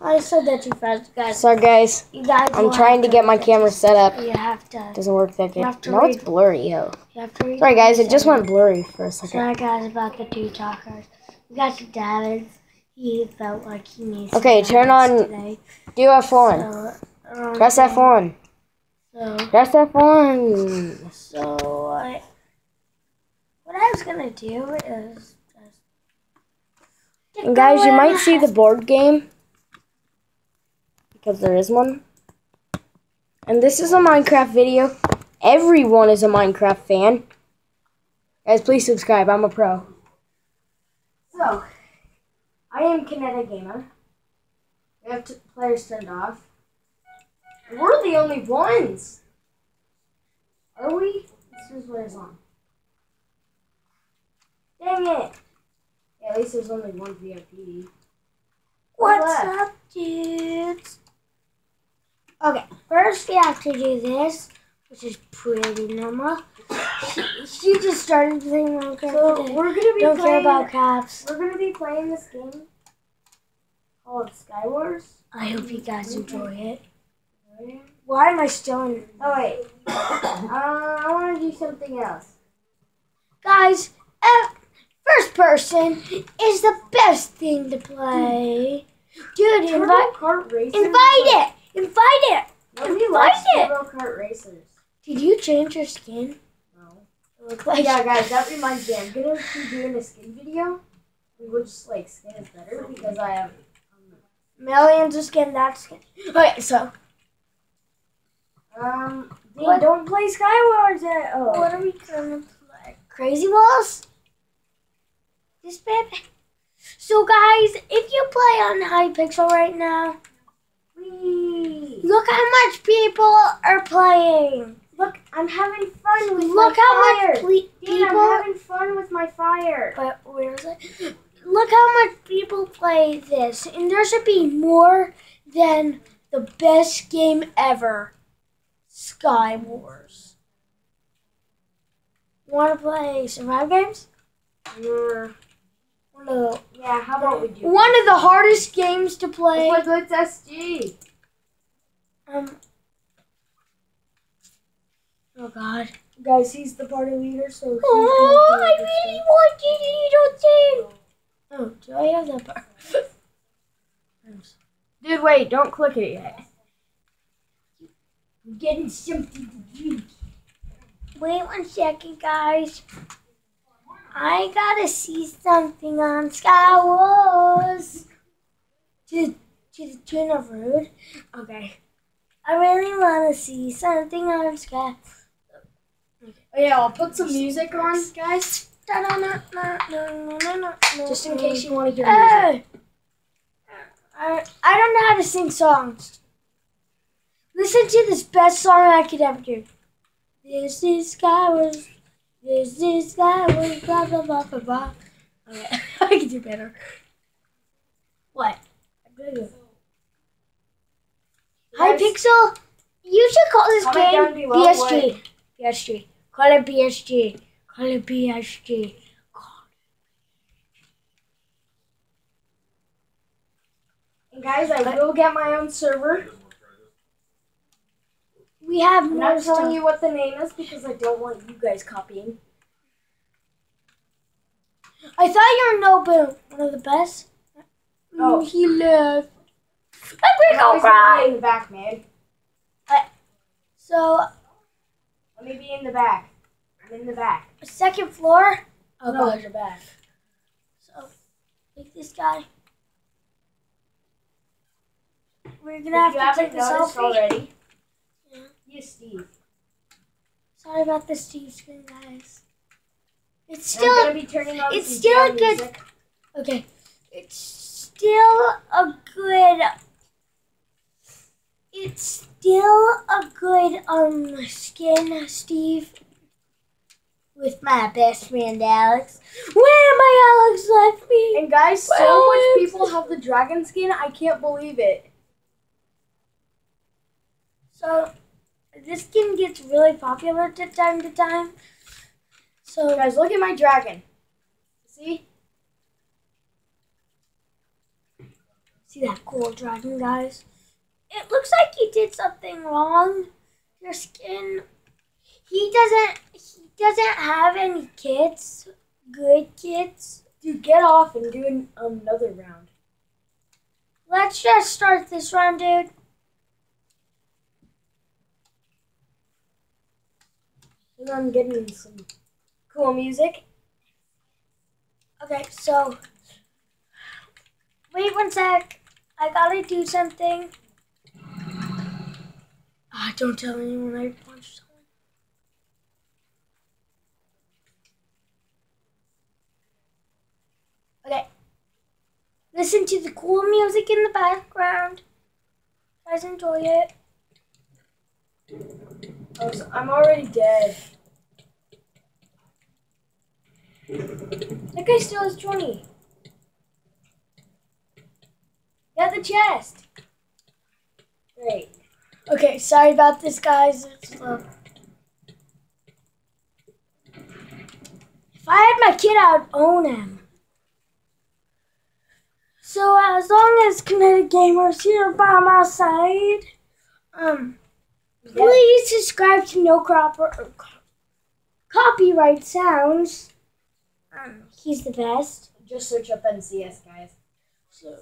I said that too fast, guys. Sorry, guys. You guys. I'm trying to get my camera set up. You have to. Doesn't work that good. to No, it's blurry, yo. You have to read. Sorry, guys. It just went blurry for a second. Sorry, guys, about the two talkers. We got to David. He felt like he needs. Okay, turn on- Today. Do F1. So, um, Press F1. So, Press F1. so I, what I was gonna do is. And guys, you might see the board game. Because there is one. And this is a Minecraft video. Everyone is a Minecraft fan. Guys, please subscribe. I'm a pro. So, I am Canatie Gamer. We have t- players turned off. We're the only ones. Are we? This is where it's on. Dang it. At least there's only one VIP. What's left. up, dudes? Okay, first we have to do this, which is pretty normal. She, she just started playing Minecraft So today. we're gonna be Don't care about caps. We're gonna be playing this game called Skywars. I hope you guys enjoy it. Why am I still in? Oh wait, uh, I want to do something else. Guys, first person is the best thing to play. Dude, invite, Kart Racers. invite it, invite it. Nobody invite likes it. Turbo Kart Racers. Did you change your skin? No. It like Yeah, guys, that reminds me. I'm gonna be doing a skin video, which like skin is better because I have. Um, millions of skin. That skin. Okay, so um What? don't play Skywars. At, oh. what are we gonna play? Crazy Walls. This baby. So guys, if you play on Hypixel right now, look how much people are playing. Look, I'm having fun with Look my how fire. much ple- Dean, I'm having fun with my fire. But where is it? Look how much people play this, and there should be more than the best game ever, Sky Wars. Want to play survive games? Mm, One of the yeah, how about we do? one of the hardest games to play. Let's play Blitz SG. Um. Oh God. Guys, he's the party leader, so. he's Oh, gonna I do really this want you to thing. Oh, do I have that part? Dude, wait! Don't click it yet. I'm getting something to drink. Wait one second, guys. I gotta see something on Sky Wars. To, to the tune of rude. Okay. I really wanna see something on Sky. Oh yeah, I'll put some music on, guys, Just in case you want to hear oh! music. I, I don't know how to sing songs. Listen to this best song I could ever do. This is Skywars. This is Skywars. Blah, blah, blah, blah, blah. Okay, I can do better. What? Hypixel. You should call this Comment game below BSG. BSG. Call it BSG. Call it BSG. And guys, I will get my own server. We have I'm not telling stuff. you what the name is because I don't want you guys copying. I thought you were Nobu, one of the best. Oh. Mm, he left. I'm Let me go gonna be cry. in the back, man. So, Let me be in the back. I'm in the back. second floor. Oh, no, God. the back. So, take this guy. We're gonna have you to take noticed selfie. already. Yes, Steve. Sorry about the Steve screen, guys. It's still gonna be turning on it's still a good- music. okay. It's still a good. It's still a good um skin, Steve. With my best friend Alex. Where my Alex left me? And guys, so much people have the dragon skin. I can't believe it. So this skin gets really popular to time to time. So Guys, look at my dragon. See? See that cool dragon, guys? It looks like you did something wrong. Your skin. He doesn't. He doesn't have any kids. Good kids. Dude, get off and do an, another round. Let's just start this round, dude. And I'm getting some cool music. Okay, so wait one sec. I gotta do something. Ah, don't tell anyone I punched someone. Okay. Listen to the cool music in the background. Guys, enjoy it. Oh, I'm already dead. That guy still has 20. Yeah, the chest. Great. Okay, sorry about this, guys. It's slow. If I had my kid, I would own him. So as long as Canatie Gamers here by my side, um, please subscribe to No Crop or, or Copyright Sounds. Um, he's the best. Just search up NCS, guys. So,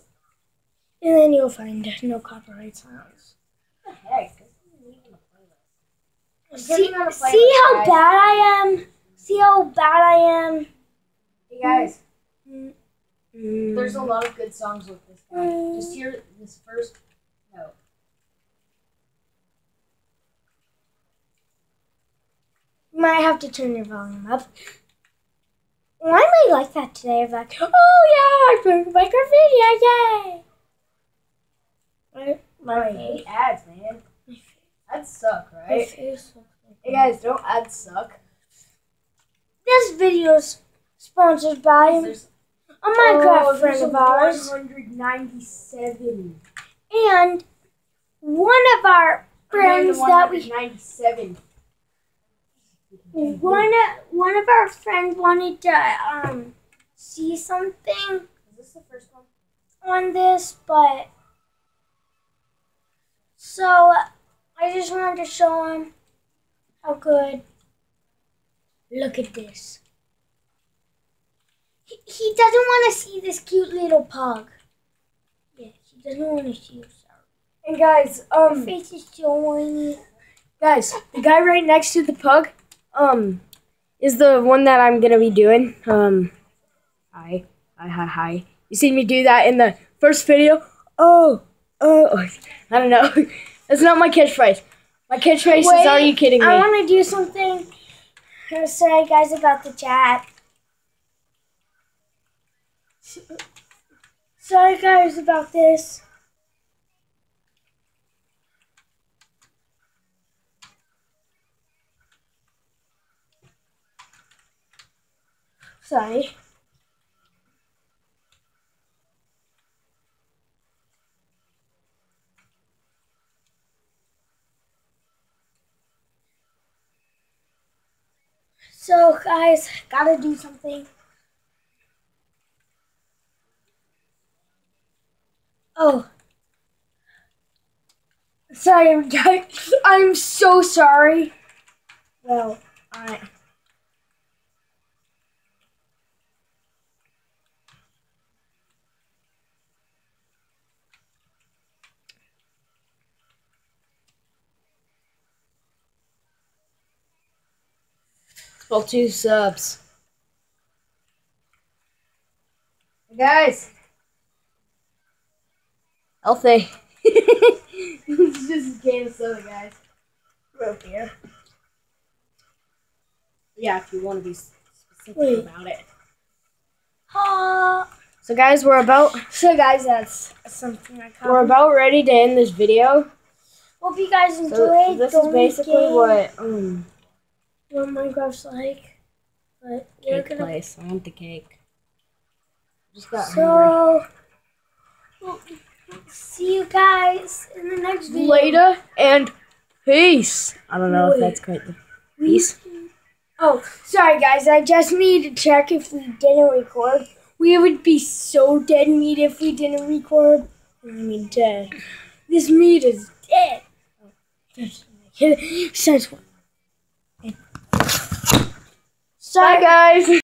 and then you'll find No Copyright Sounds. What the heck? This isn't even a playlist. I'm See, putting on a see how guys. bad I am. See how bad I am. Hey guys, Mm. there's a lot of good songs with this guy. Just hear this first note. You might have to turn your volume up. I like that today? I'm like, oh yeah, I played Minecraft video, yay! My, my, I hate ads, man. Ads suck, right? face looks like Hey guys, don't ads suck. This video is sponsored by a Minecraft oh, friend of ours 197. and one of our friends that we 197. One one of our friends wanted to um see something Is this the first one? on this, but so I just wanted to show him how good. Look at this. He, he doesn't want to see this cute little pug. Yeah, he doesn't want to see. Sorry. And guys, um, face is so whiny. guys, the guy right next to the pug, um, is the one that I'm gonna be doing. Um, hi, hi, hi, hi. You seen me do that in the first video? Oh, oh, I don't know. That's not my catchphrase. My catchphrase is, "Are you kidding me?" I want to do something. I'm sorry, guys, about the chat. Sorry, guys, about this. Sorry. So, guys, gotta do something. Oh. Sorry, I'm. I'm so sorry. Well, I. Well, two subs. Guys. Healthy. it's just a game of soda, guys. Rope here. Yeah, if you want to be specific Wait. about it. Ha. So, guys, we're about So, guys, that's something I we're about ready to end this video. Hope you guys enjoyed. So, this is basically what um what Minecraft's like. But cake gonna place. I want the cake. Just got. So, we'll see you guys in the next video. later and peace. I don't know if that's quite the peace. Oh, sorry guys. I just need to check if we didn't record. We would be so dead meat if we didn't record. I mean dead. This meat is dead. Since Bye, guys.